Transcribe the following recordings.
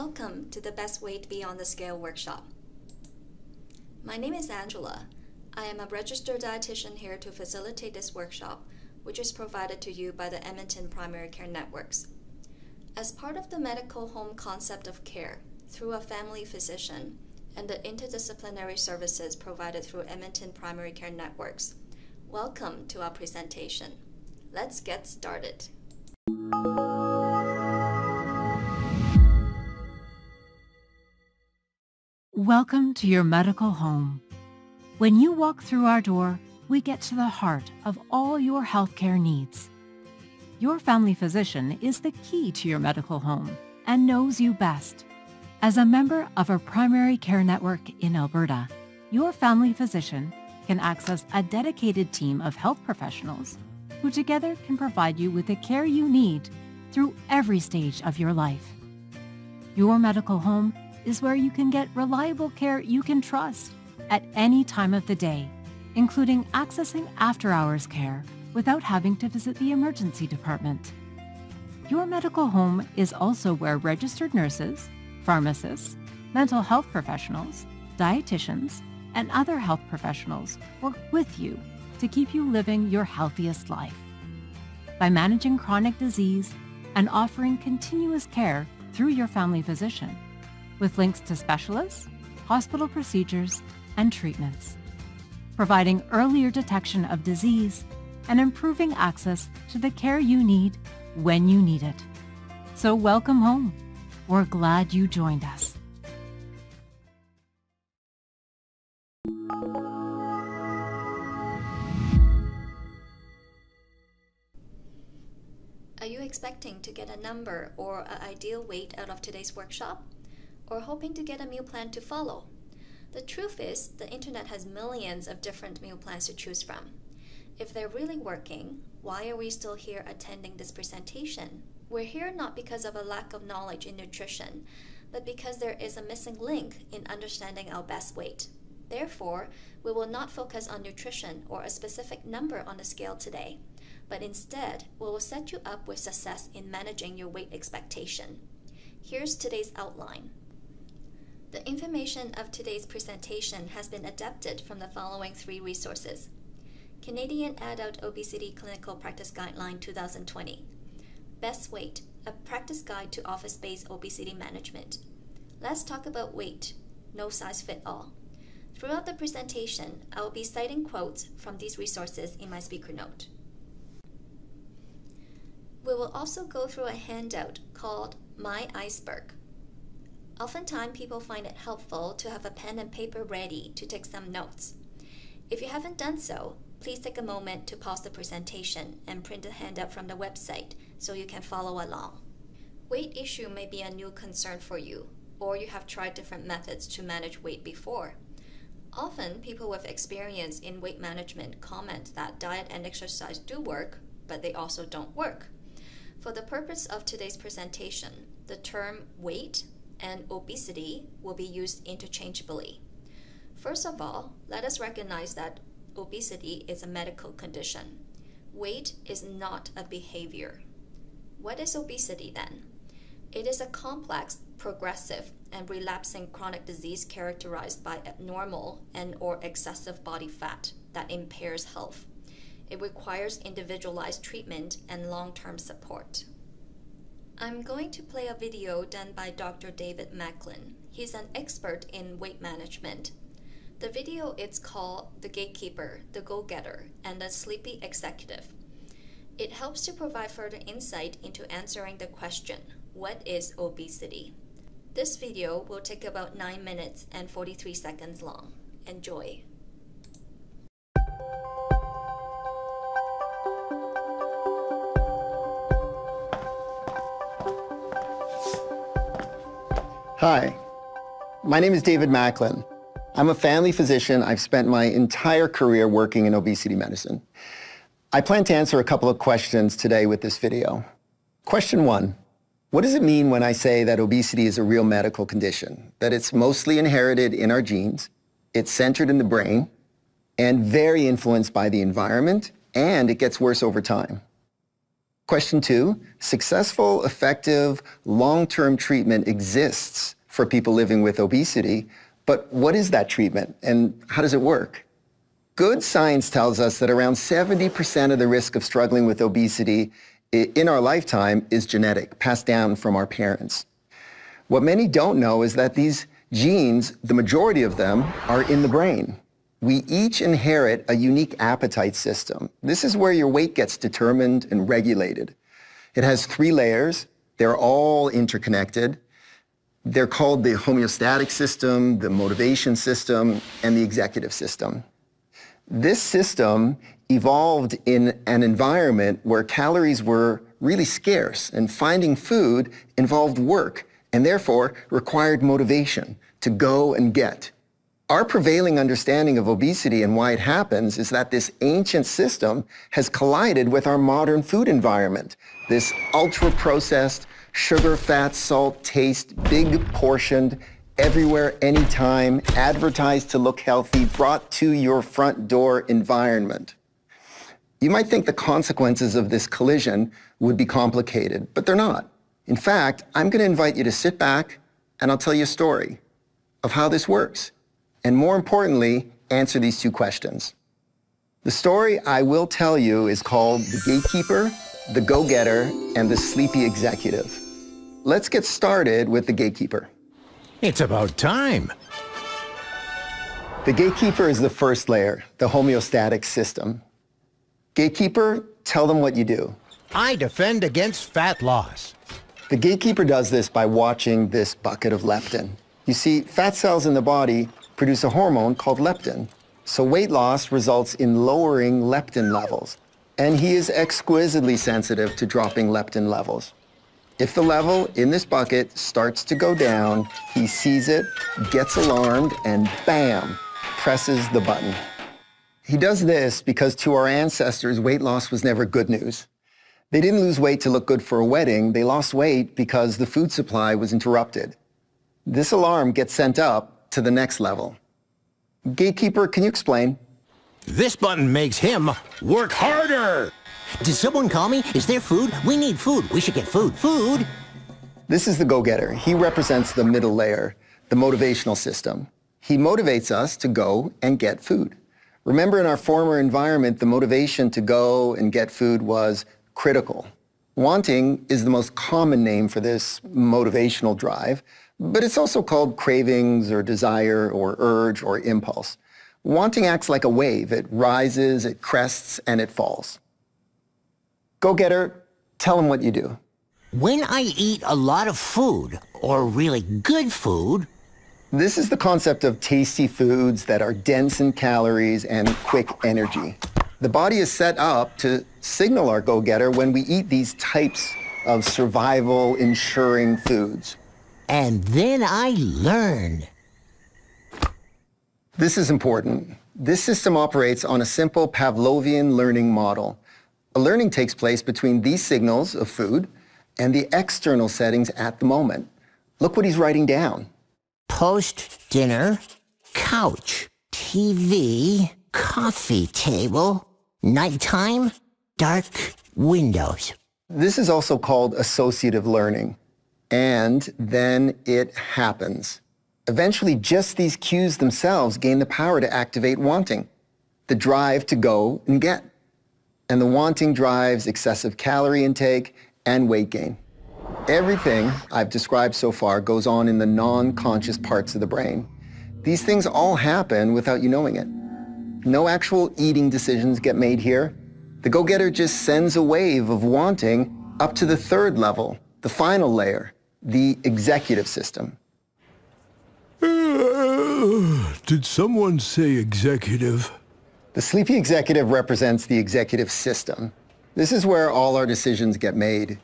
Welcome to the Best Weight Beyond the Scale workshop. My name is Angela. I am a registered dietitian here to facilitate this workshop, which is provided to you by the Edmonton Primary Care Networks. As part of the medical home concept of care through a family physician and the interdisciplinary services provided through Edmonton Primary Care Networks, welcome to our presentation. Let's get started. Welcome to your medical home. When you walk through our door, we get to the heart of all your healthcare needs. Your family physician is the key to your medical home and knows you best. As a member of our primary care network in Alberta, your family physician can access a dedicated team of health professionals who together can provide you with the care you need through every stage of your life. Your medical home is where you can get reliable care you can trust at any time of the day, including accessing after-hours care without having to visit the emergency department. Your medical home is also where registered nurses, pharmacists, mental health professionals, dietitians, and other health professionals work with you to keep you living your healthiest life. By managing chronic disease and offering continuous care through your family physician, with links to specialists, hospital procedures, and treatments, providing earlier detection of disease and improving access to the care you need when you need it. So welcome home. We're glad you joined us. Are you expecting to get a number or an ideal weight out of today's workshop? Or hoping to get a meal plan to follow? The truth is, the internet has millions of different meal plans to choose from. If they're really working, why are we still here attending this presentation? We're here not because of a lack of knowledge in nutrition, but because there is a missing link in understanding our best weight. Therefore, we will not focus on nutrition or a specific number on the scale today, but instead, we will set you up with success in managing your weight expectation. Here's today's outline. The information of today's presentation has been adapted from the following three resources. Canadian Adult Obesity Clinical Practice Guideline 2020. Best Weight, a practice guide to office-based obesity management. Let's talk about weight. No size fit all. Throughout the presentation, I will be citing quotes from these resources in my speaker note. We will also go through a handout called My Iceberg. Oftentimes, people find it helpful to have a pen and paper ready to take some notes. If you haven't done so, please take a moment to pause the presentation and print the handout from the website so you can follow along. Weight issue may be a new concern for you, or you have tried different methods to manage weight before. Often, people with experience in weight management comment that diet and exercise do work, but they also don't work. For the purpose of today's presentation, the term weight and obesity will be used interchangeably. First of all, let us recognize that obesity is a medical condition. Weight is not a behavior. What is obesity then? It is a complex, progressive, and relapsing chronic disease characterized by abnormal and or excessive body fat that impairs health. It requires individualized treatment and long-term support. I'm going to play a video done by Dr. David Macklin. He's an expert in weight management. The video is called The Gatekeeper, The Go-Getter, and The Sleepy Executive. It helps to provide further insight into answering the question, what is obesity? This video will take about 9 minutes and 43 seconds long. Enjoy. Hi, my name is David Macklin. I'm a family physician. I've spent my entire career working in obesity medicine. I plan to answer a couple of questions today with this video. Question one, what does it mean when I say that obesity is a real medical condition? That it's mostly inherited in our genes, it's centered in the brain, and very influenced by the environment, and it gets worse over time. Question two, successful, effective, long-term treatment exists for people living with obesity, but what is that treatment and how does it work? Good science tells us that around 70% of the risk of struggling with obesity in our lifetime is genetic, passed down from our parents. What many don't know is that these genes, the majority of them, are in the brain. We each inherit a unique appetite system. This is where your weight gets determined and regulated. It has three layers. They're all interconnected. They're called the homeostatic system, the motivation system, and the executive system. This system evolved in an environment where calories were really scarce and finding food involved work and therefore required motivation to go and get. Our prevailing understanding of obesity and why it happens is that this ancient system has collided with our modern food environment. This ultra-processed, sugar, fat, salt, taste, big portioned, everywhere, anytime, advertised to look healthy, brought to your front door environment. You might think the consequences of this collision would be complicated, but they're not. In fact, I'm going to invite you to sit back and I'll tell you a story of how this works. And more importantly, answer these two questions. The story I will tell you is called The Gatekeeper, The Go-Getter, and The Sleepy Executive. Let's get started with The Gatekeeper. It's about time. The gatekeeper is the first layer, the homeostatic system. Gatekeeper, tell them what you do. I defend against fat loss. The gatekeeper does this by watching this bucket of leptin. You see, fat cells in the body produce a hormone called leptin. So weight loss results in lowering leptin levels. And he is exquisitely sensitive to dropping leptin levels. If the level in this bucket starts to go down, he sees it, gets alarmed, and bam, presses the button. He does this because to our ancestors, weight loss was never good news. They didn't lose weight to look good for a wedding. They lost weight because the food supply was interrupted. This alarm gets sent up to the next level. Gatekeeper, can you explain? This button makes him work harder. Did someone call me? Is there food? We need food. We should get food. Food! This is the go-getter. He represents the middle layer, the motivational system. He motivates us to go and get food. Remember in our former environment, the motivation to go and get food was critical. Wanting is the most common name for this motivational drive, but it's also called cravings or desire or urge or impulse. Wanting acts like a wave. It rises, it crests, and it falls. Go-getter, tell them what you do. When I eat a lot of food, or really good food, this is the concept of tasty foods that are dense in calories and quick energy. The body is set up to signal our go-getter when we eat these types of survival ensuring foods. And then I learn. This is important. This system operates on a simple Pavlovian learning model. A learning takes place between these signals of food and the external settings at the moment. Look what he's writing down post dinner, couch, TV, coffee table, nighttime, dark windows. This is also called associative learning. And then it happens. Eventually, just these cues themselves gain the power to activate wanting, the drive to go and get. And the wanting drives excessive calorie intake and weight gain. Everything I've described so far goes on in the non-conscious parts of the brain. These things all happen without you knowing it. No actual eating decisions get made here. The go-getter just sends a wave of wanting up to the third level, the final layer, the executive system. Uh, did someone say executive? The sleepy executive represents the executive system. This is where all our decisions get made.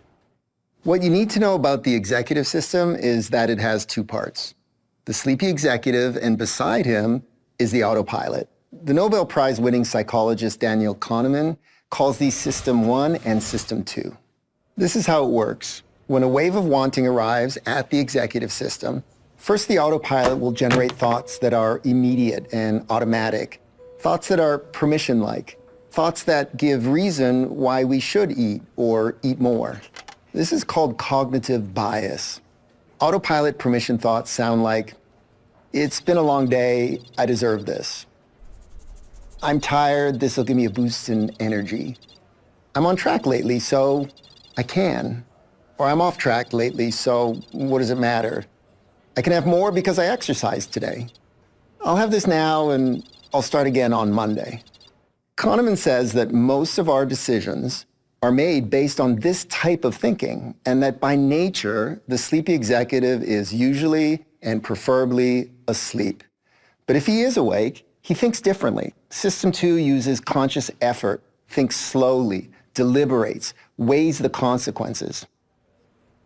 What you need to know about the executive system is that it has two parts. The sleepy executive, and beside him is the autopilot. The Nobel Prize winning psychologist Daniel Kahneman calls these System 1 and System 2. This is how it works. When a wave of wanting arrives at the executive system, first the autopilot will generate thoughts that are immediate and automatic, thoughts that are permission-like, thoughts that give reason why we should eat or eat more. This is called cognitive bias. Autopilot permission thoughts sound like, it's been a long day, I deserve this. I'm tired, this will give me a boost in energy. I'm on track lately, so I can. Or I'm off track lately, so what does it matter? I can have more because I exercised today. I'll have this now and I'll start again on Monday. Kahneman says that most of our decisions are made based on this type of thinking and that by nature, the sleepy executive is usually and preferably asleep. But if he is awake, he thinks differently. System two uses conscious effort, thinks slowly, deliberates, weighs the consequences.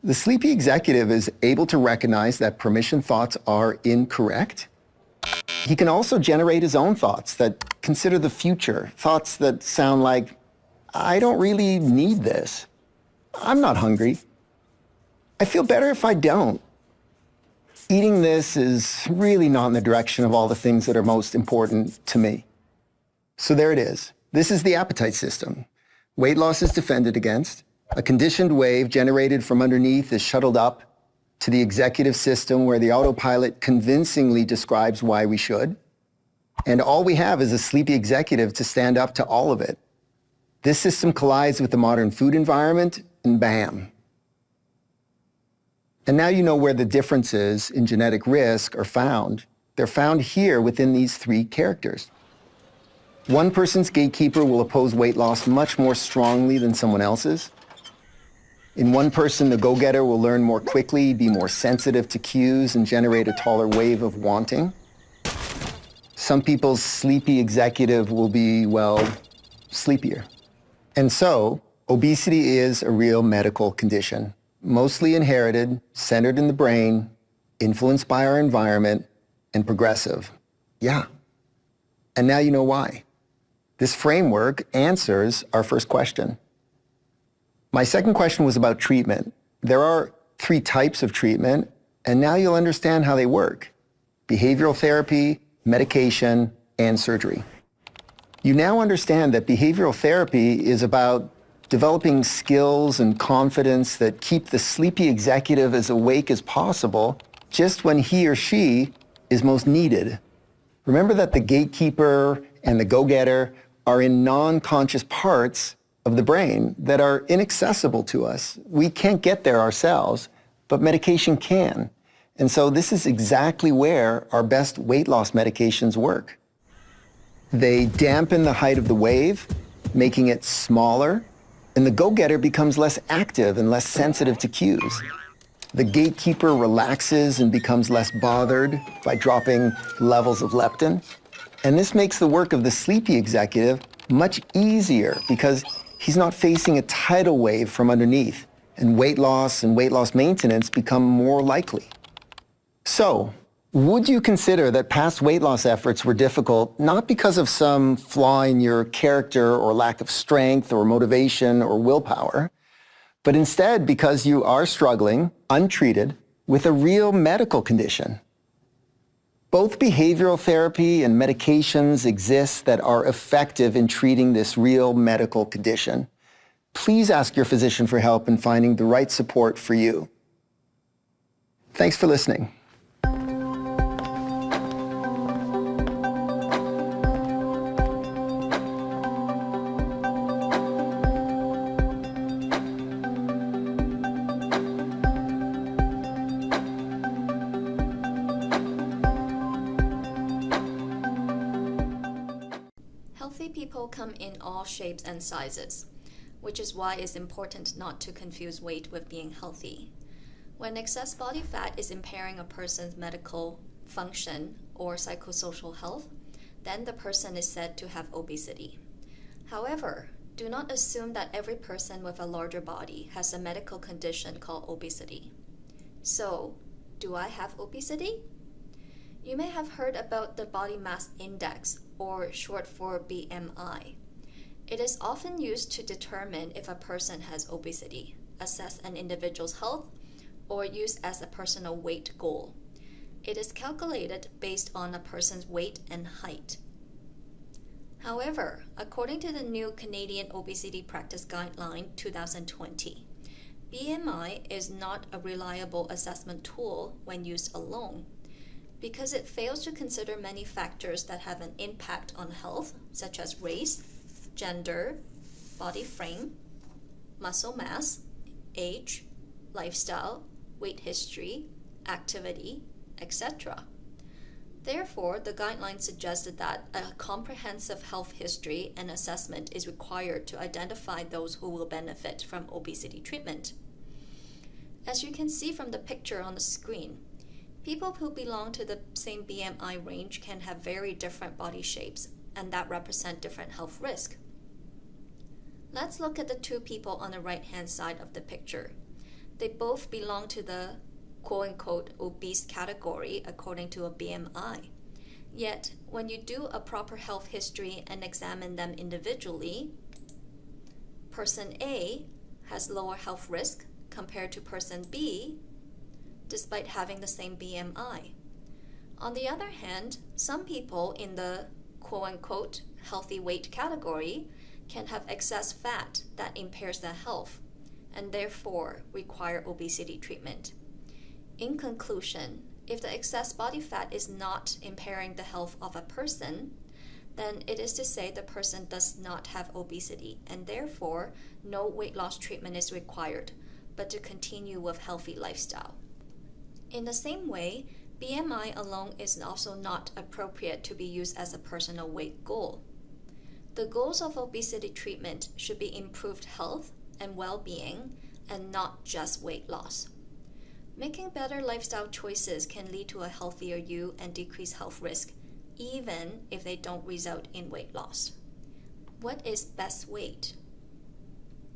The sleepy executive is able to recognize that permission thoughts are incorrect. He can also generate his own thoughts that consider the future, thoughts that sound like, I don't really need this. I'm not hungry. I feel better if I don't. Eating this is really not in the direction of all the things that are most important to me. So there it is. This is the appetite system. Weight loss is defended against. A conditioned wave generated from underneath is shuttled up to the executive system where the autopilot convincingly describes why we should. And all we have is a sleepy executive to stand up to all of it. This system collides with the modern food environment and bam. And now you know where the differences in genetic risk are found. They're found here within these three characters. One person's gatekeeper will oppose weight loss much more strongly than someone else's. In one person, the go-getter will learn more quickly, be more sensitive to cues, and generate a taller wave of wanting. Some people's sleepy executive will be, well, sleepier. And so, obesity is a real medical condition, mostly inherited, centered in the brain, influenced by our environment, and progressive. Yeah. And now you know why. This framework answers our first question. My second question was about treatment. There are three types of treatment, and now you'll understand how they work. Behavioral therapy, medication, and surgery. You now understand that behavioral therapy is about developing skills and confidence that keep the sleepy executive as awake as possible just when he or she is most needed. Remember that the gatekeeper and the go-getter are in non-conscious parts of the brain that are inaccessible to us. We can't get there ourselves, but medication can. And so this is exactly where our best weight loss medications work. They dampen the height of the wave, making it smaller, and the go-getter becomes less active and less sensitive to cues. The gatekeeper relaxes and becomes less bothered by dropping levels of leptin. And this makes the work of the sleepy executive much easier because he's not facing a tidal wave from underneath, and weight loss and weight loss maintenance become more likely. So, would you consider that past weight loss efforts were difficult not because of some flaw in your character or lack of strength or motivation or willpower, but instead because you are struggling, untreated, with a real medical condition? Both behavioral therapy and medications exist that are effective in treating this real medical condition. Please ask your physician for help in finding the right support for you. Thanks for listening. And sizes, which is why it's important not to confuse weight with being healthy. When excess body fat is impairing a person's medical function or psychosocial health, then the person is said to have obesity. However, do not assume that every person with a larger body has a medical condition called obesity. So, do I have obesity? You may have heard about the body mass index or short for BMI. It is often used to determine if a person has obesity, assess an individual's health, or use as a personal weight goal. It is calculated based on a person's weight and height. However, according to the new Canadian Obesity Practice Guideline 2020, BMI is not a reliable assessment tool when used alone because it fails to consider many factors that have an impact on health, such as race, gender, body frame, muscle mass, age, lifestyle, weight history, activity, etc. Therefore, the guidelines suggested that a comprehensive health history and assessment is required to identify those who will benefit from obesity treatment. As you can see from the picture on the screen, people who belong to the same BMI range can have very different body shapes, and that represent different health risk. Let's look at the two people on the right hand side of the picture. They both belong to the quote unquote obese category according to a BMI. Yet, when you do a proper health history and examine them individually, person A has lower health risk compared to person B despite having the same BMI. On the other hand, some people in the quote unquote healthy weight category can have excess fat that impairs their health and therefore require obesity treatment. In conclusion, if the excess body fat is not impairing the health of a person, then it is to say the person does not have obesity and therefore no weight loss treatment is required, but to continue with healthy lifestyle. In the same way, BMI alone is also not appropriate to be used as a personal weight goal. The goals of obesity treatment should be improved health and well being and not just weight loss. Making better lifestyle choices can lead to a healthier you and decrease health risk, even if they don't result in weight loss. What is best weight?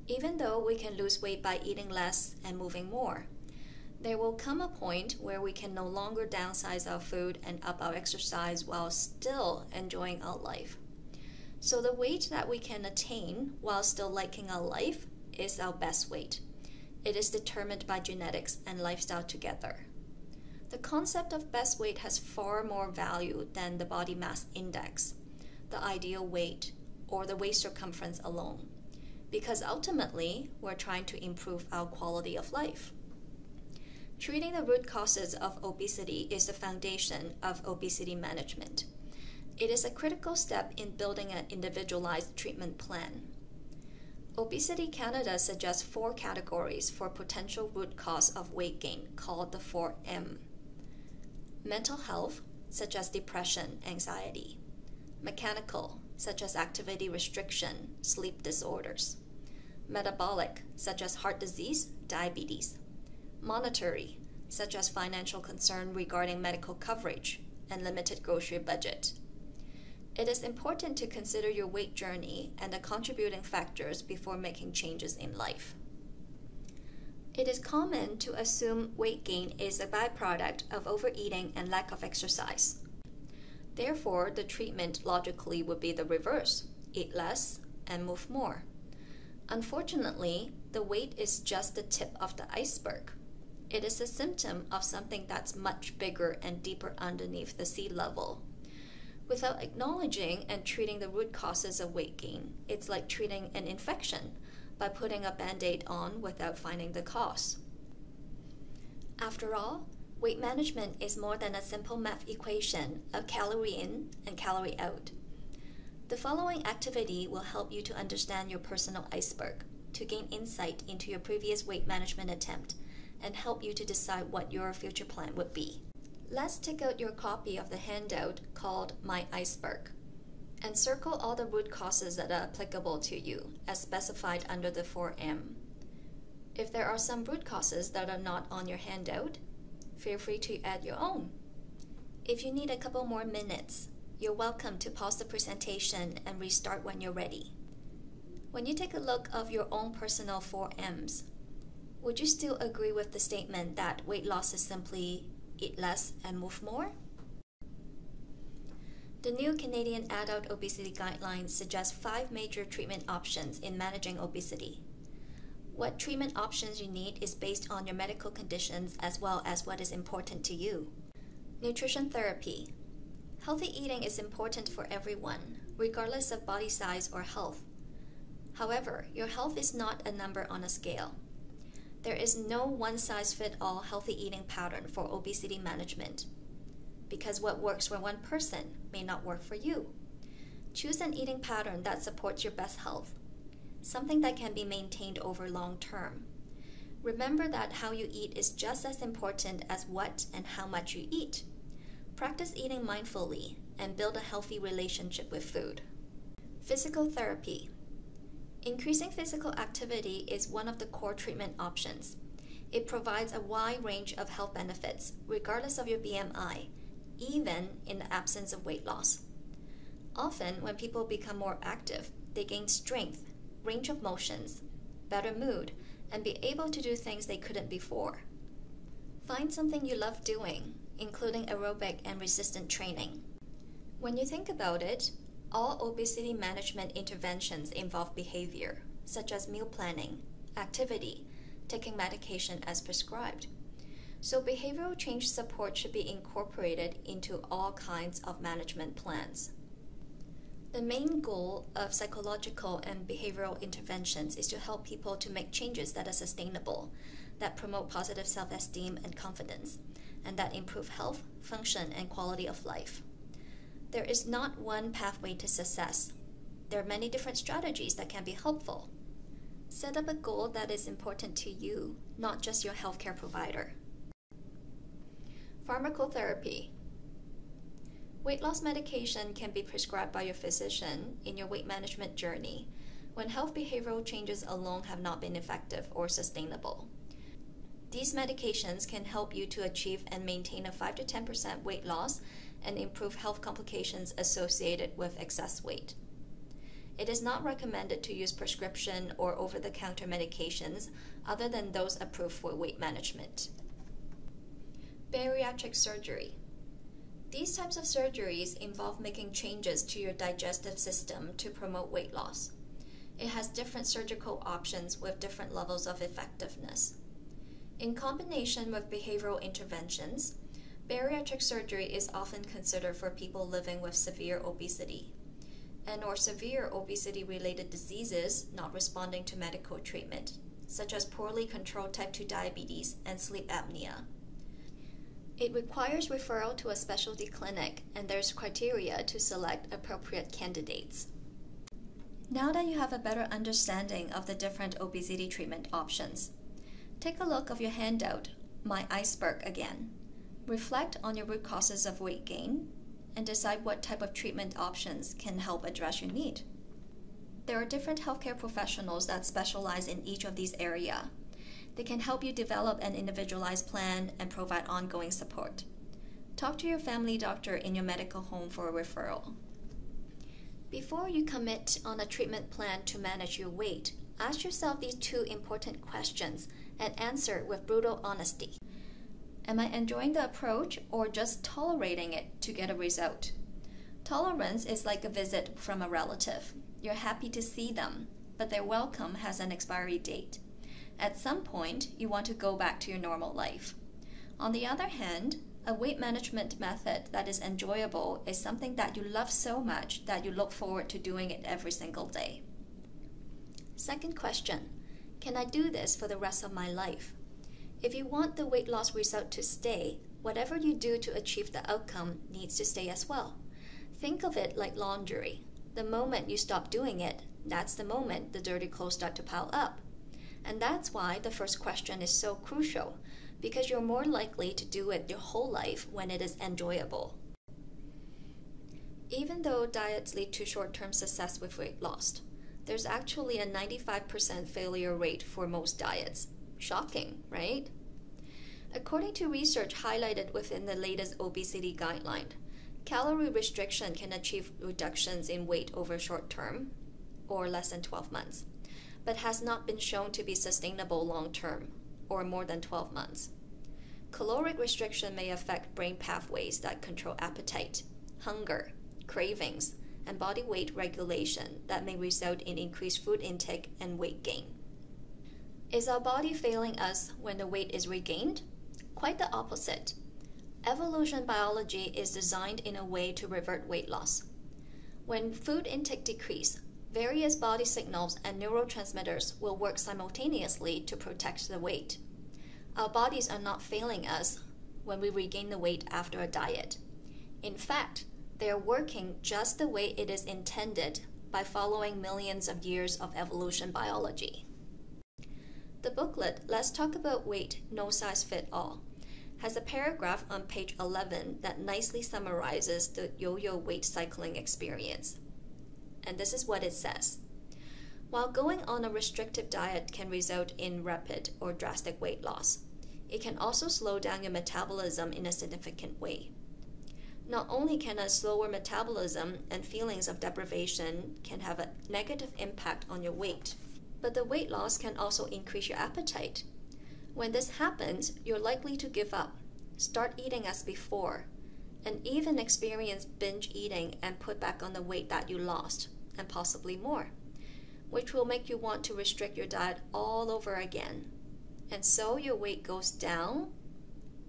Even though we can lose weight by eating less and moving more, there will come a point where we can no longer downsize our food and up our exercise while still enjoying our life. So, the weight that we can attain while still liking our life is our best weight. It is determined by genetics and lifestyle together. The concept of best weight has far more value than the body mass index, the ideal weight, or the waist circumference alone, because ultimately we're trying to improve our quality of life. Treating the root causes of obesity is the foundation of obesity management. It is a critical step in building an individualized treatment plan. Obesity Canada suggests four categories for potential root cause of weight gain called the 4M mental health, such as depression, anxiety, mechanical, such as activity restriction, sleep disorders, metabolic, such as heart disease, diabetes, monetary, such as financial concern regarding medical coverage and limited grocery budget. It is important to consider your weight journey and the contributing factors before making changes in life. It is common to assume weight gain is a byproduct of overeating and lack of exercise. Therefore, the treatment logically would be the reverse eat less and move more. Unfortunately, the weight is just the tip of the iceberg. It is a symptom of something that's much bigger and deeper underneath the sea level. Without acknowledging and treating the root causes of weight gain, it's like treating an infection by putting a band aid on without finding the cause. After all, weight management is more than a simple math equation of calorie in and calorie out. The following activity will help you to understand your personal iceberg, to gain insight into your previous weight management attempt, and help you to decide what your future plan would be. Let's take out your copy of the handout called My Iceberg and circle all the root causes that are applicable to you as specified under the 4M. If there are some root causes that are not on your handout, feel free to add your own. If you need a couple more minutes, you're welcome to pause the presentation and restart when you're ready. When you take a look of your own personal 4Ms, would you still agree with the statement that weight loss is simply eat less, and move more? The new Canadian Adult Obesity Guidelines suggest five major treatment options in managing obesity. What treatment options you need is based on your medical conditions as well as what is important to you. Nutrition therapy. Healthy eating is important for everyone, regardless of body size or health. However, your health is not a number on a scale. There is no one size fit all healthy eating pattern for obesity management because what works for one person may not work for you. Choose an eating pattern that supports your best health, something that can be maintained over long term. Remember that how you eat is just as important as what and how much you eat. Practice eating mindfully and build a healthy relationship with food. Physical therapy. Increasing physical activity is one of the core treatment options. It provides a wide range of health benefits, regardless of your BMI, even in the absence of weight loss. Often, when people become more active, they gain strength, range of motions, better mood, and be able to do things they couldn't before. Find something you love doing, including aerobic and resistant training. When you think about it, all obesity management interventions involve behavior, such as meal planning, activity, taking medication as prescribed. So, behavioral change support should be incorporated into all kinds of management plans. The main goal of psychological and behavioral interventions is to help people to make changes that are sustainable, that promote positive self esteem and confidence, and that improve health, function, and quality of life. There is not one pathway to success. There are many different strategies that can be helpful. Set up a goal that is important to you, not just your healthcare provider. Pharmacotherapy Weight loss medication can be prescribed by your physician in your weight management journey when health behavioral changes alone have not been effective or sustainable. These medications can help you to achieve and maintain a 5 to 10% weight loss and improve health complications associated with excess weight. It is not recommended to use prescription or over the counter medications other than those approved for weight management. Bariatric surgery. These types of surgeries involve making changes to your digestive system to promote weight loss. It has different surgical options with different levels of effectiveness. In combination with behavioral interventions, bariatric surgery is often considered for people living with severe obesity and or severe obesity related diseases not responding to medical treatment, such as poorly controlled type 2 diabetes and sleep apnea. It requires referral to a specialty clinic, and there's criteria to select appropriate candidates. Now that you have a better understanding of the different obesity treatment options, take a look of your handout, My Iceberg again. Reflect on your root causes of weight gain and decide what type of treatment options can help address your need. There are different healthcare professionals that specialize in each of these areas they can help you develop an individualized plan and provide ongoing support. Talk to your family doctor in your medical home for a referral. Before you commit on a treatment plan to manage your weight, ask yourself these two important questions and answer with brutal honesty. Am I enjoying the approach or just tolerating it to get a result? Tolerance is like a visit from a relative. You're happy to see them, but their welcome has an expiry date. At some point, you want to go back to your normal life. On the other hand, a weight management method that is enjoyable is something that you love so much that you look forward to doing it every single day. Second question Can I do this for the rest of my life? If you want the weight loss result to stay, whatever you do to achieve the outcome needs to stay as well. Think of it like laundry. The moment you stop doing it, that's the moment the dirty clothes start to pile up. And that's why the first question is so crucial, because you're more likely to do it your whole life when it is enjoyable. Even though diets lead to short term success with weight loss, there's actually a 95% failure rate for most diets. Shocking, right? According to research highlighted within the latest obesity guideline, calorie restriction can achieve reductions in weight over short term, or less than 12 months but has not been shown to be sustainable long term, or more than 12 months. Caloric restriction may affect brain pathways that control appetite, hunger, cravings, and body weight regulation that may result in increased food intake and weight gain. Is our body failing us when the weight is regained? Quite the opposite. Evolution biology is designed in a way to revert weight loss. When food intake decreases, various body signals and neurotransmitters will work simultaneously to protect the weight. Our bodies are not failing us when we regain the weight after a diet. In fact, they are working just the way it is intended by following millions of years of evolution biology. The booklet, Let's Talk About Weight No Size Fit All, has a paragraph on page 11 that nicely summarizes the yo yo weight cycling experience. And this is what it says. While going on a restrictive diet can result in rapid or drastic weight loss, it can also slow down your metabolism in a significant way. Not only can a slower metabolism and feelings of deprivation can have a negative impact on your weight, but the weight loss can also increase your appetite. When this happens, you're likely to give up, start eating as before, and even experience binge eating and put back on the weight that you lost, and possibly more, which will make you want to restrict your diet all over again. And so your weight goes down,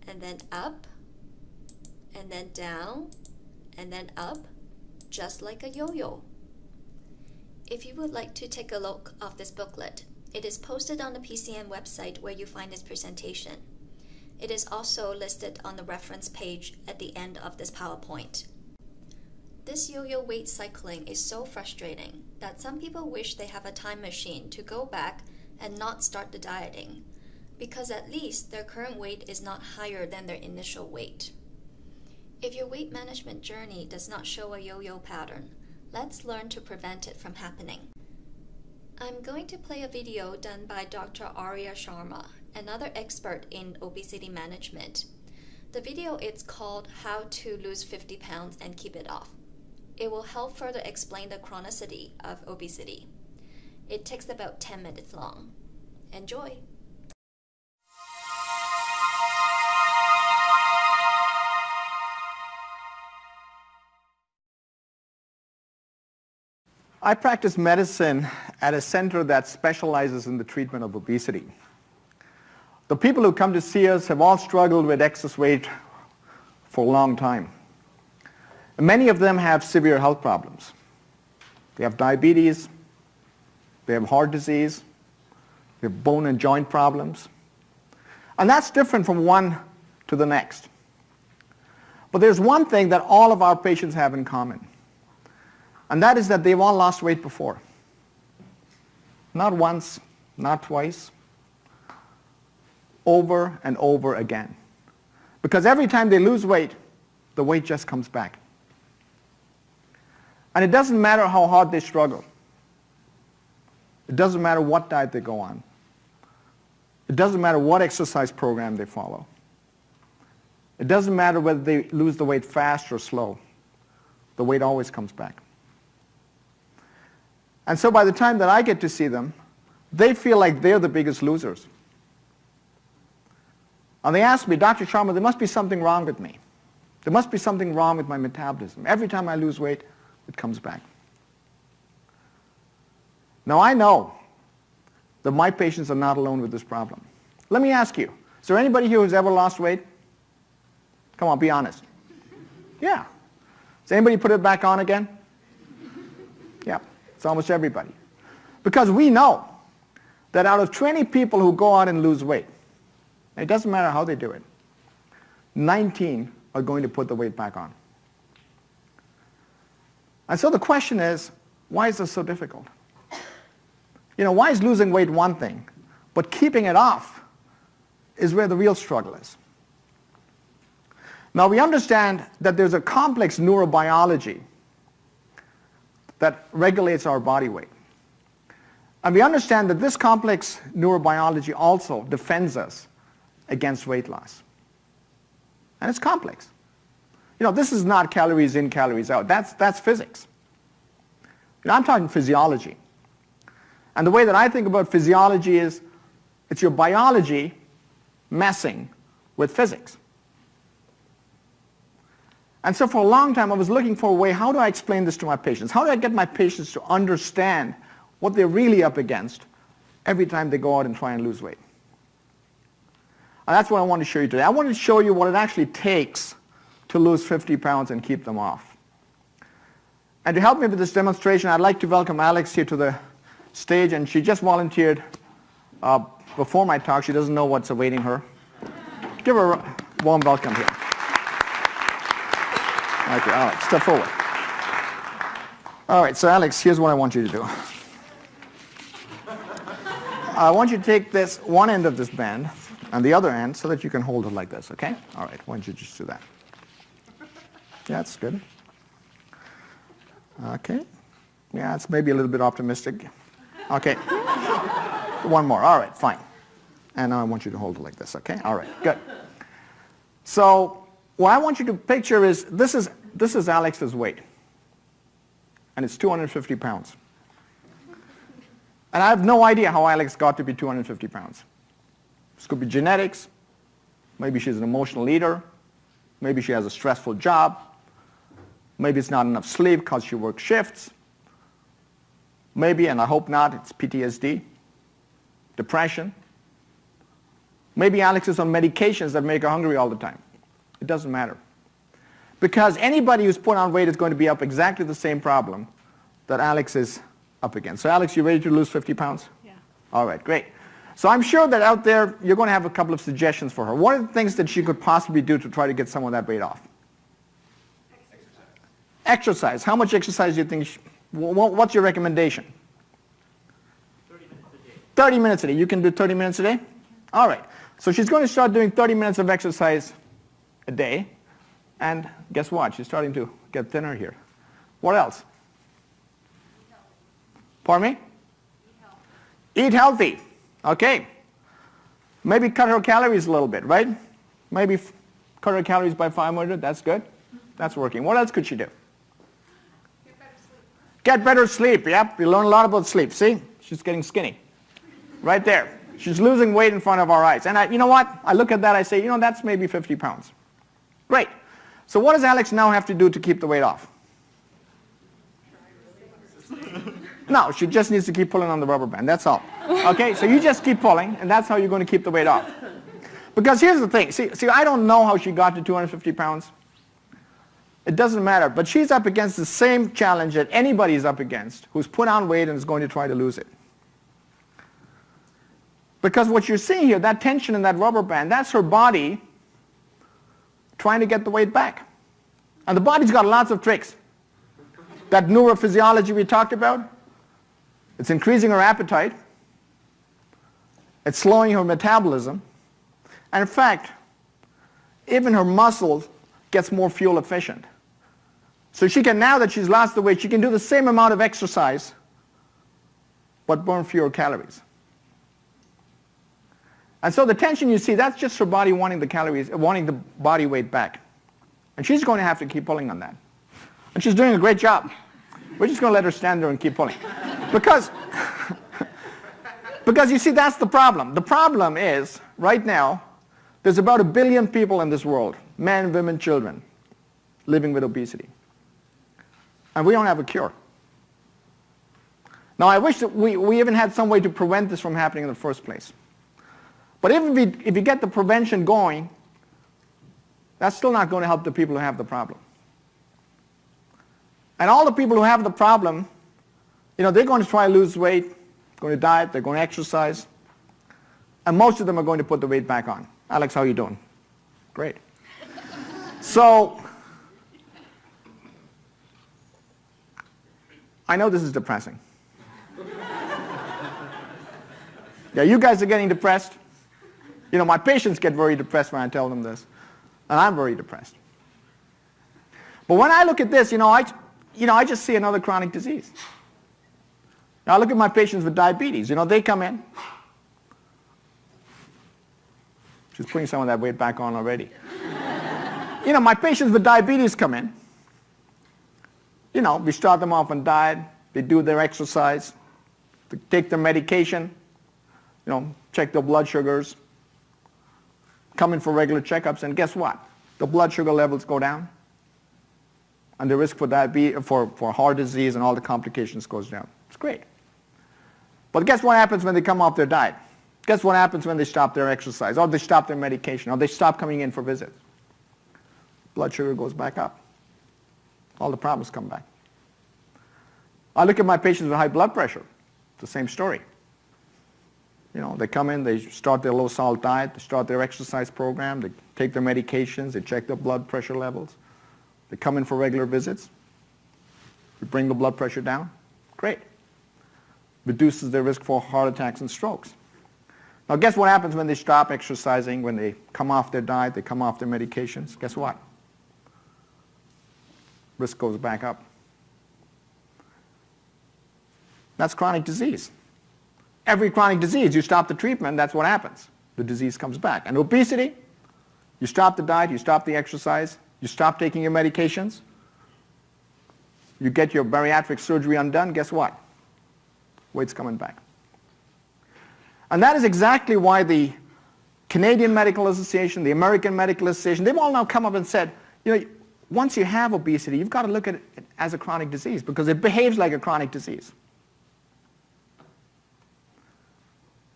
and then up, and then down, and then up, just like a yo-yo. If you would like to take a look of this booklet, it is posted on the PCN website where you find this presentation. It is also listed on the reference page at the end of this PowerPoint. This yo-yo weight cycling is so frustrating that some people wish they have a time machine to go back and not start the dieting, because at least their current weight is not higher than their initial weight. If your weight management journey does not show a yo-yo pattern, let's learn to prevent it from happening. I'm going to play a video done by Dr. Arya Sharma, another expert in obesity management. The video is called How to Lose 50 Pounds and Keep It Off. It will help further explain the chronicity of obesity. It takes about 10 minutes long. Enjoy! I practice medicine at a center that specializes in the treatment of obesity. The people who come to see us have all struggled with excess weight for a long time. Many of them have severe health problems. They have diabetes, they have heart disease, they have bone and joint problems. And that's different from one to the next. But there's one thing that all of our patients have in common. And that is that they've all lost weight before. Not once, not twice, over and over again. Because every time they lose weight, the weight just comes back. And it doesn't matter how hard they struggle. It doesn't matter what diet they go on. It doesn't matter what exercise program they follow. It doesn't matter whether they lose the weight fast or slow. The weight always comes back. And so by the time that I get to see them, they feel like they're the biggest losers. And they ask me, Dr. Sharma, there must be something wrong with me. There must be something wrong with my metabolism. Every time I lose weight, it comes back. Now I know that my patients are not alone with this problem. Let me ask you, is there anybody here who's ever lost weight? Come on, be honest. Yeah. Does anybody put it back on again? Yeah. It's almost everybody. Because we know that out of 20 people who go out and lose weight, it doesn't matter how they do it, 19 are going to put the weight back on. And so the question is, why is this so difficult? You know, why is losing weight one thing, but keeping it off is where the real struggle is. Now we understand that there's a complex neurobiology that regulates our body weight. And we understand that this complex neurobiology also defends us against weight loss. And it's complex. You know, this is not calories in, calories out. That's, that's physics. You know, I'm talking physiology. And the way that I think about physiology is it's your biology messing with physics. And so for a long time, I was looking for a way, how do I explain this to my patients? How do I get my patients to understand what they're really up against every time they go out and try and lose weight? And that's what I want to show you today. I want to show you what it actually takes to lose 50 pounds and keep them off. And to help me with this demonstration, I'd like to welcome Alex here to the stage. And she just volunteered uh, before my talk. She doesn't know what's awaiting her. Give her a warm welcome here. Thank you. Right, step forward. All right, so Alex, here's what I want you to do. I want you to take this one end of this band and the other end so that you can hold it like this, okay? All right, why don't you just do that? Yeah, that's good. Okay. Yeah, it's maybe a little bit optimistic. Okay. One more. All right, fine. And now I want you to hold it like this, okay? All right, good. So what I want you to picture is this is, this is Alex's weight. And it's 250 pounds. And I have no idea how Alex got to be 250 pounds. This could be genetics. Maybe she's an emotional leader. Maybe she has a stressful job. Maybe it's not enough sleep because she works shifts. Maybe, and I hope not, it's PTSD, depression. Maybe Alex is on medications that make her hungry all the time. It doesn't matter. Because anybody who's put on weight is going to be up exactly the same problem that Alex is up against. So Alex, you ready to lose 50 pounds? Yeah. All right, great. So I'm sure that out there you're going to have a couple of suggestions for her. What are the things that she could possibly do to try to get some of that weight off? Exercise. Exercise. How much exercise do you think? She, what's your recommendation? 30 minutes a day. 30 minutes a day. You can do 30 minutes a day? All right. So she's going to start doing 30 minutes of exercise a day. And guess what? She's starting to get thinner here. What else? Pardon me? Eat healthy. Eat healthy. Okay. Maybe cut her calories a little bit, right? Maybe cut her calories by 500. That's good. That's working. What else could she do? Get better sleep. Get better sleep. Yep. We learn a lot about sleep. See? She's getting skinny. Right there. She's losing weight in front of our eyes. And I, you know what? I look at that, I say, you know, that's maybe 50 pounds. Great. So what does Alex now have to do to keep the weight off? No, she just needs to keep pulling on the rubber band. That's all. Okay, so you just keep pulling, and that's how you're going to keep the weight off. Because here's the thing. See, see, I don't know how she got to 250 pounds. It doesn't matter. But she's up against the same challenge that anybody is up against who's put on weight and is going to try to lose it. Because what you're seeing here, that tension in that rubber band, that's her body trying to get the weight back. And the body's got lots of tricks. That neurophysiology we talked about, it's increasing her appetite. It's slowing her metabolism. And in fact, even her muscles gets more fuel efficient. So she can, now that she's lost the weight, she can do the same amount of exercise, but burn fewer calories. And so the tension you see, that's just her body wanting the calories, wanting the body weight back. And she's going to have to keep pulling on that. And she's doing a great job. We're just going to let her stand there and keep pulling. Because, because you see, that's the problem. The problem is, right now, there's about a billion people in this world, men, women, children, living with obesity. And we don't have a cure. Now, I wish that we, we even had some way to prevent this from happening in the first place. But if, we, if you get the prevention going, that's still not going to help the people who have the problem. And all the people who have the problem, you know, they're going to try to lose weight, going to diet, they're going to exercise, and most of them are going to put the weight back on. Alex, how are you doing? Great. so, I know this is depressing. yeah, you guys are getting depressed. You know, my patients get very depressed when I tell them this, and I'm very depressed. But when I look at this, you know, I, you know, I just see another chronic disease. Now I look at my patients with diabetes. You know, they come in. She's putting some of that weight back on already. you know, my patients with diabetes come in. You know, we start them off on diet. They do their exercise. They take their medication. You know, check their blood sugars come in for regular checkups, and guess what? The blood sugar levels go down, and the risk for diabetes, for, for heart disease and all the complications goes down. It's great. But guess what happens when they come off their diet? Guess what happens when they stop their exercise, or they stop their medication, or they stop coming in for visits? Blood sugar goes back up. All the problems come back. I look at my patients with high blood pressure. It's the same story. You know, they come in, they start their low salt diet, they start their exercise program, they take their medications, they check their blood pressure levels. They come in for regular visits. We bring the blood pressure down. Great. Reduces their risk for heart attacks and strokes. Now guess what happens when they stop exercising, when they come off their diet, they come off their medications? Guess what? Risk goes back up. That's chronic disease. Every chronic disease, you stop the treatment, that's what happens. The disease comes back. And obesity, you stop the diet, you stop the exercise, you stop taking your medications, you get your bariatric surgery undone, guess what? Weight's coming back. And that is exactly why the Canadian Medical Association, the American Medical Association, they've all now come up and said, you know, once you have obesity, you've got to look at it as a chronic disease because it behaves like a chronic disease.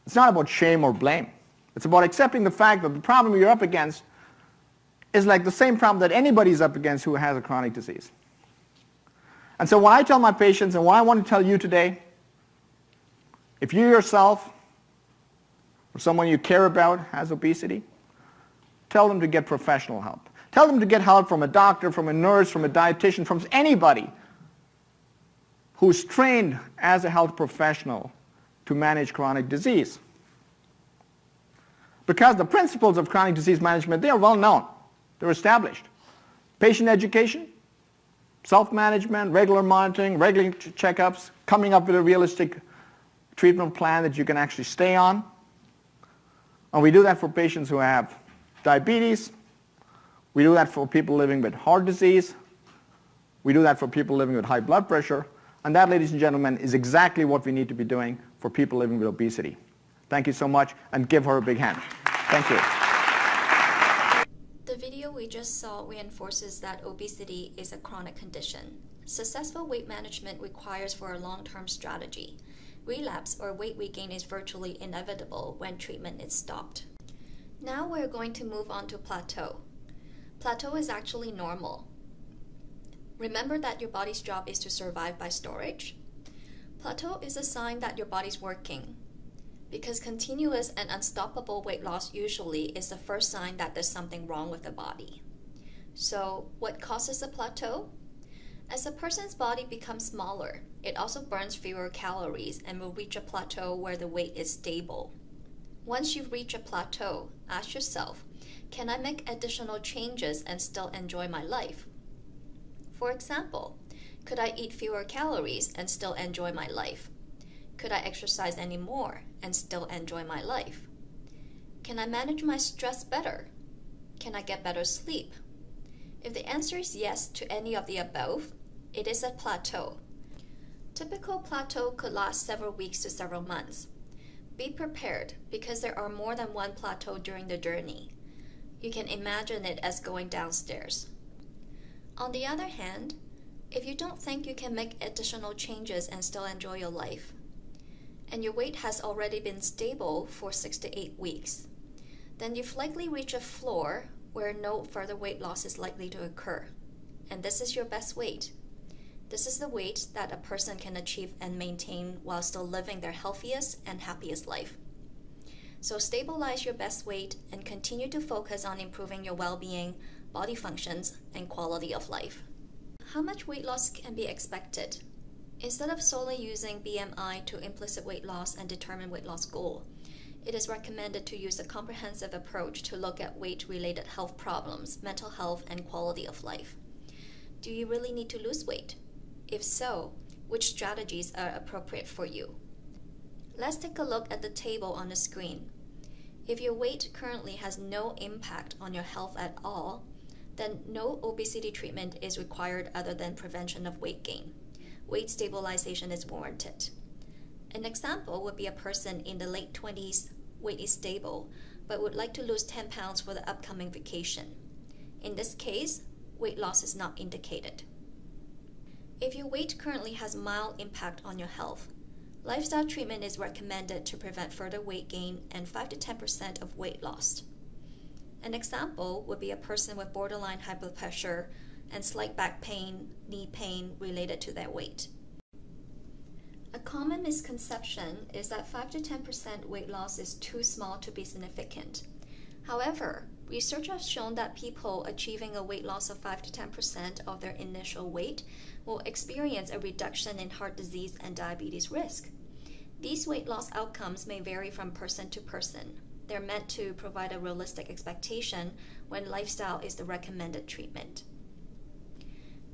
It's not about shame or blame. It's about accepting the fact that the problem you're up against is like the same problem that anybody's up against who has a chronic disease. And so what I tell my patients and what I want to tell you today, if you yourself or someone you care about has obesity, tell them to get professional help. Tell them to get help from a doctor, from a nurse, from a dietitian, from anybody who's trained as a health professional to manage chronic disease. Because the principles of chronic disease management, they are well known. They're established. Patient education, self-management, regular monitoring, regular ch checkups, coming up with a realistic treatment plan that you can actually stay on. And we do that for patients who have diabetes. We do that for people living with heart disease. We do that for people living with high blood pressure. And that, ladies and gentlemen, is exactly what we need to be doing for people living with obesity. Thank you so much, and give her a big hand. Thank you. The video we just saw reinforces that obesity is a chronic condition. Successful weight management requires for a long-term strategy. Relapse or weight regain is virtually inevitable when treatment is stopped. Now we're going to move on to plateau. Plateau is actually normal. Remember that your body's job is to survive by storage? Plateau is a sign that your body's working. Because continuous and unstoppable weight loss usually is the first sign that there's something wrong with the body. So, what causes a plateau? As a person's body becomes smaller, it also burns fewer calories and will reach a plateau where the weight is stable. Once you've reached a plateau, ask yourself, can I make additional changes and still enjoy my life? For example, could I eat fewer calories and still enjoy my life? Could I exercise any more and still enjoy my life? Can I manage my stress better? Can I get better sleep? If the answer is yes to any of the above, it is a plateau. Typical plateau could last several weeks to several months. Be prepared because there are more than one plateau during the journey. You can imagine it as going downstairs. On the other hand, if you don't think you can make additional changes and still enjoy your life, and your weight has already been stable for 6 to 8 weeks, then you've likely reached a floor where no further weight loss is likely to occur. And this is your best weight. This is the weight that a person can achieve and maintain while still living their healthiest and happiest life. So stabilize your best weight and continue to focus on improving your well being body functions, and quality of life. How much weight loss can be expected? Instead of solely using BMI to implicit weight loss and determine weight loss goal, it is recommended to use a comprehensive approach to look at weight-related health problems, mental health, and quality of life. Do you really need to lose weight? If so, which strategies are appropriate for you? Let's take a look at the table on the screen. If your weight currently has no impact on your health at all, then no obesity treatment is required other than prevention of weight gain. Weight stabilization is warranted. An example would be a person in the late 20s, weight is stable, but would like to lose 10 pounds for the upcoming vacation. In this case, weight loss is not indicated. If your weight currently has mild impact on your health, lifestyle treatment is recommended to prevent further weight gain and 5 to 10% of weight loss. An example would be a person with borderline high blood pressure and slight back pain, knee pain related to their weight. A common misconception is that 5 to 10% weight loss is too small to be significant. However, research has shown that people achieving a weight loss of 5 to 10% of their initial weight will experience a reduction in heart disease and diabetes risk. These weight loss outcomes may vary from person to person. They're meant to provide a realistic expectation when lifestyle is the recommended treatment.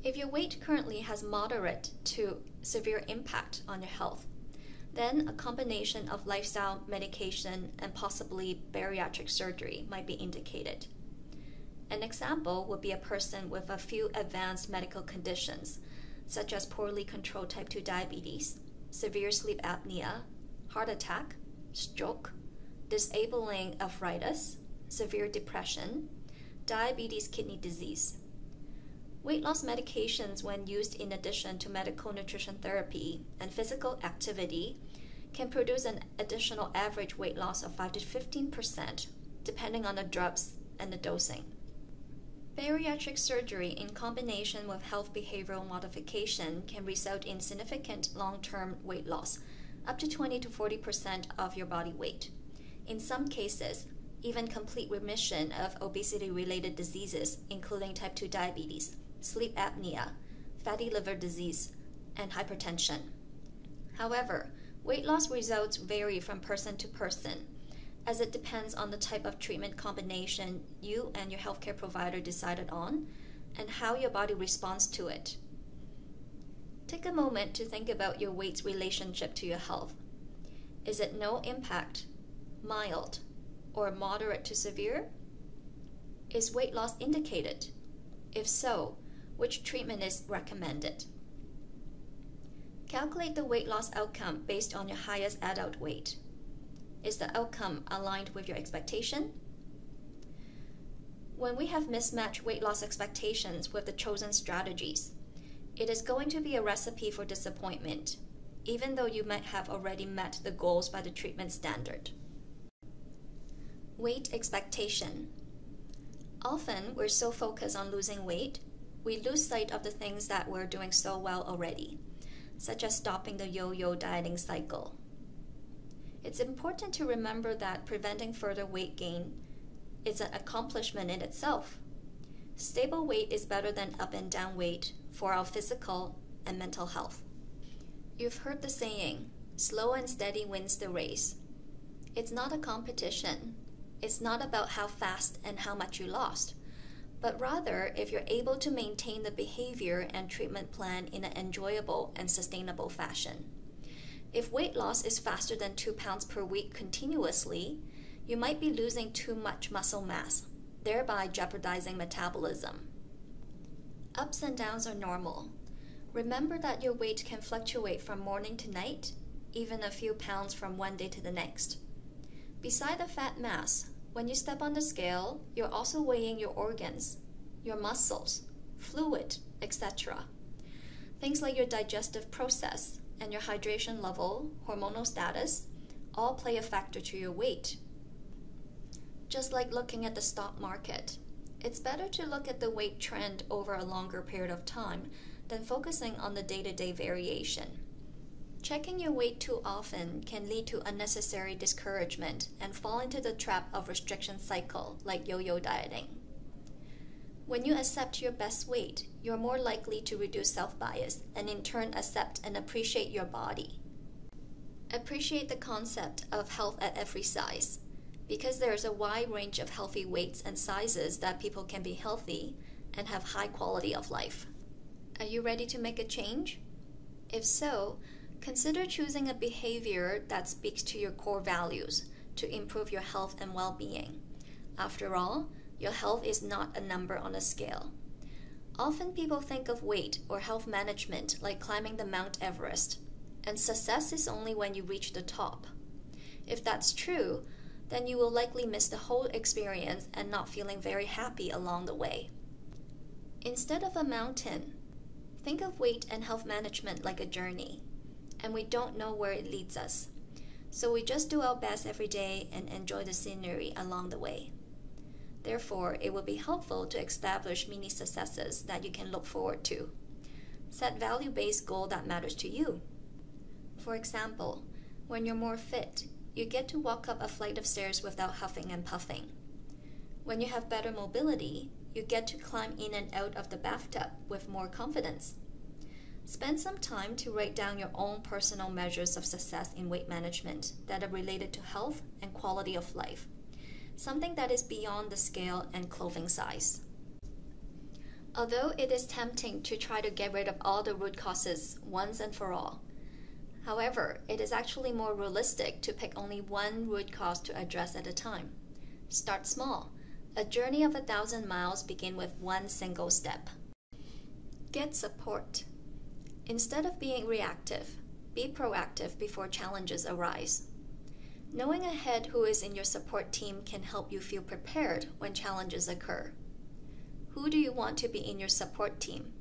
If your weight currently has moderate to severe impact on your health, then a combination of lifestyle, medication, and possibly bariatric surgery might be indicated. An example would be a person with a few advanced medical conditions, such as poorly controlled type 2 diabetes, severe sleep apnea, heart attack, stroke, disabling arthritis, severe depression, diabetes kidney disease, Weight loss medications, when used in addition to medical nutrition therapy and physical activity, can produce an additional average weight loss of 5 to 15%, depending on the drugs and the dosing. Bariatric surgery in combination with health behavioral modification can result in significant long term weight loss, up to 20 to 40% of your body weight. In some cases, even complete remission of obesity related diseases, including type 2 diabetes sleep apnea, fatty liver disease, and hypertension. However, weight loss results vary from person to person, as it depends on the type of treatment combination you and your healthcare provider decided on and how your body responds to it. Take a moment to think about your weight's relationship to your health. Is it no impact, mild, or moderate to severe? Is weight loss indicated? If so, which treatment is recommended. Calculate the weight loss outcome based on your highest adult weight. Is the outcome aligned with your expectation? When we have mismatched weight loss expectations with the chosen strategies, it is going to be a recipe for disappointment, even though you might have already met the goals by the treatment standard. Weight expectation. Often, we're so focused on losing weight we lose sight of the things that we're doing so well already, such as stopping the yo yo dieting cycle. It's important to remember that preventing further weight gain is an accomplishment in itself. Stable weight is better than up and down weight for our physical and mental health. You've heard the saying, slow and steady wins the race. It's not a competition. It's not about how fast and how much you lost but rather if you're able to maintain the behavior and treatment plan in an enjoyable and sustainable fashion. If weight loss is faster than 2 pounds per week continuously, you might be losing too much muscle mass, thereby jeopardizing metabolism. Ups and downs are normal. Remember that your weight can fluctuate from morning to night, even a few pounds from one day to the next. Beside the fat mass, when you step on the scale, you're also weighing your organs, your muscles, fluid, etc. Things like your digestive process and your hydration level, hormonal status, all play a factor to your weight. Just like looking at the stock market, it's better to look at the weight trend over a longer period of time than focusing on the day to day variation. Checking your weight too often can lead to unnecessary discouragement and fall into the trap of restriction cycle like yo-yo dieting. When you accept your best weight, you're more likely to reduce self-bias and in turn accept and appreciate your body. Appreciate the concept of health at every size. Because there's a wide range of healthy weights and sizes that people can be healthy and have high quality of life. Are you ready to make a change? If so, Consider choosing a behavior that speaks to your core values to improve your health and well being. After all, your health is not a number on a scale. Often people think of weight or health management like climbing the Mount Everest, and success is only when you reach the top. If that's true, then you will likely miss the whole experience and not feeling very happy along the way. Instead of a mountain, think of weight and health management like a journey and we don't know where it leads us. So we just do our best every day and enjoy the scenery along the way. Therefore, it will be helpful to establish mini successes that you can look forward to. Set value based goal that matters to you. For example, when you're more fit, you get to walk up a flight of stairs without huffing and puffing. When you have better mobility, you get to climb in and out of the bathtub with more confidence. Spend some time to write down your own personal measures of success in weight management that are related to health and quality of life, something that is beyond the scale and clothing size. Although it is tempting to try to get rid of all the root causes once and for all, however, it is actually more realistic to pick only one root cause to address at a time. Start small. A journey of a thousand miles begin with one single step. Get support. Instead of being reactive, be proactive before challenges arise. Knowing ahead who is in your support team can help you feel prepared when challenges occur. Who do you want to be in your support team?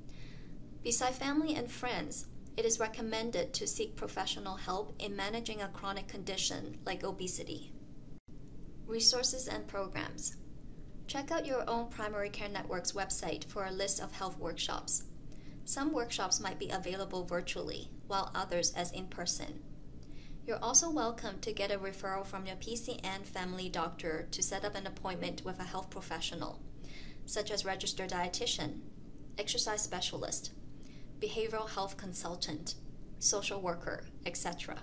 Beside family and friends, it is recommended to seek professional help in managing a chronic condition like obesity. Resources and programs. Check out your own Primary Care Network's website for a list of health workshops. Some workshops might be available virtually, while others as in person. You're also welcome to get a referral from your PCN family doctor to set up an appointment with a health professional such as registered dietitian, exercise specialist, behavioral health consultant, social worker, etc.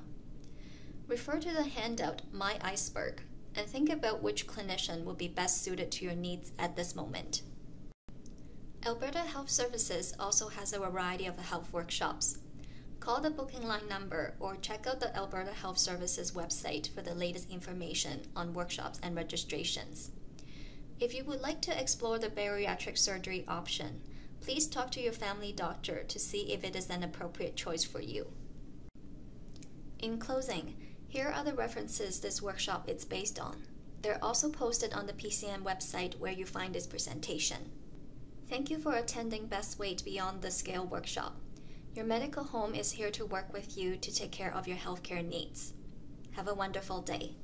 Refer to the handout My Iceberg and think about which clinician would be best suited to your needs at this moment. Alberta Health Services also has a variety of health workshops. Call the booking line number or check out the Alberta Health Services website for the latest information on workshops and registrations. If you would like to explore the bariatric surgery option, please talk to your family doctor to see if it is an appropriate choice for you. In closing, here are the references this workshop is based on. They're also posted on the PCN website where you find this presentation. Thank you for attending Best Weight Beyond the Scale workshop. Your medical home is here to work with you to take care of your healthcare needs. Have a wonderful day.